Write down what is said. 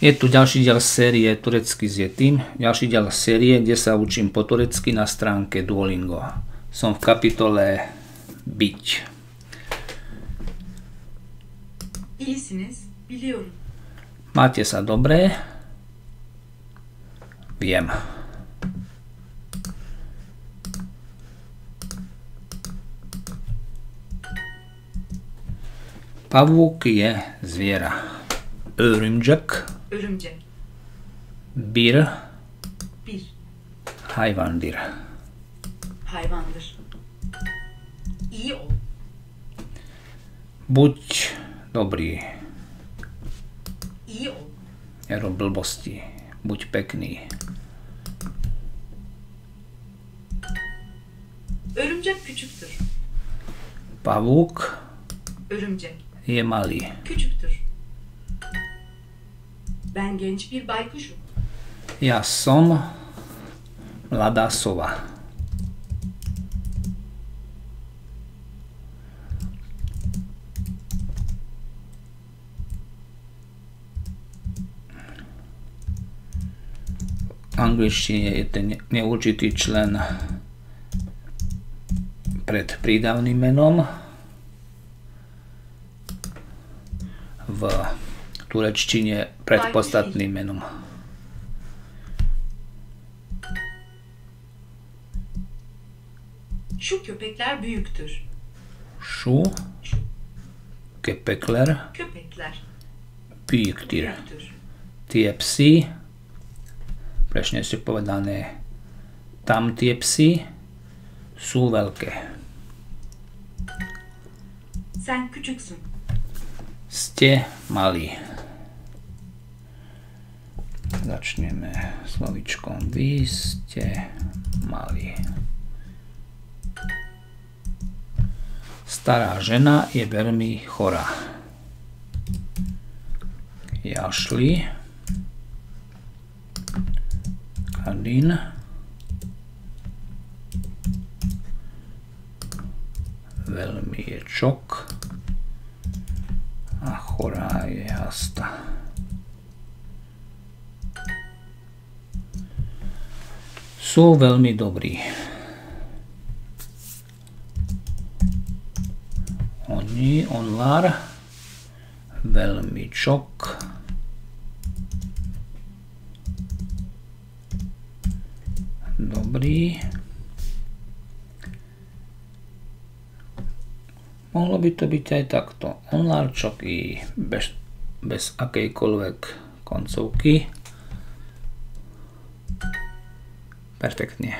Je tu ďalší diel série Turecky s Yetim, ďalší diel série, kde sa učím po turecky na stránke Duolingo. Som v kapitole Byť. Máte sa dobré? Viem. Pavúk je zviera. Örümcek, Örümcek. bir Bir. hayvandır. Hayvandır. İyi ol. Buď dobrý, İyi ol. nerob blbosti, buď pekný. Örümcek küçüktür. Pavúk Örümcek. je malý. Küçüktür. Ben genç bir baykuşum. Ja som mladá sova. V angličtine je ten neurčitý člen pred prídavným menom. V turečtine pred podstatným menom. Şu köpekler büyüktür. Şu köpekler köpekler büyüktür. büyüktür. Tie psy, prešne si povedané, tam tie psy sú veľké. Sen küçüksün. Ste malí. Začneme slovičkom vy ste malí. Stará žena je veľmi chorá. Jašli. Kadin. Veľmi je čok. A chorá je hasta. Sú veľmi dobrí. Oni, onlar, veľmi čok. Dobrý. Mohlo by to byť aj takto. Onlárčok i bez, bez akejkoľvek koncovky. Perfektne.